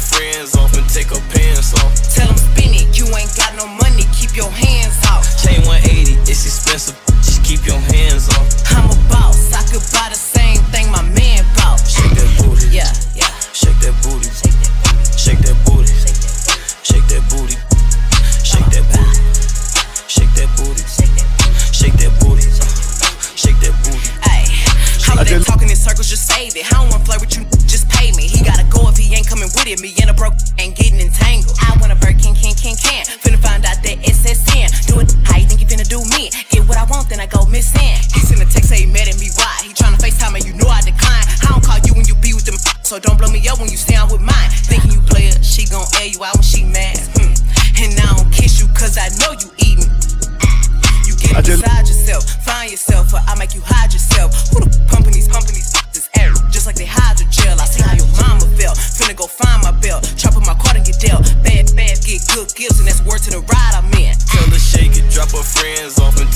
your friends off and take a pants off. Tell them spin it, you ain't got no money, keep your hands off. Chain 180, it's expensive, just keep your hands off. I'm a boss, I could buy the same thing my man bought. Shake that booty, yeah, yeah. Shake that booty, shake that booty, shake that booty, shake that booty, shake that booty, shake that booty, shake that booty. Ay, how they talking in circles? Just save it. I don't wanna play with you. Shit, me and a broke ain't getting entangled. I wanna bird can can can can. Finna find out that SSN. Do it how you think you finna do me. Get what I want, then I go missing. He sent a text, say he mad at me, why? He tryna FaceTime and you know I decline. I don't call you when you be with them, so don't blow me up when you sound with mine. Thinking you player, she gon' air you out when she mad. Hmm. And I don't kiss you, cause I know you eating. You get inside yourself, find yourself, or I make you hide yourself. Ride I'm in. Tell her shake it, drop her friends off and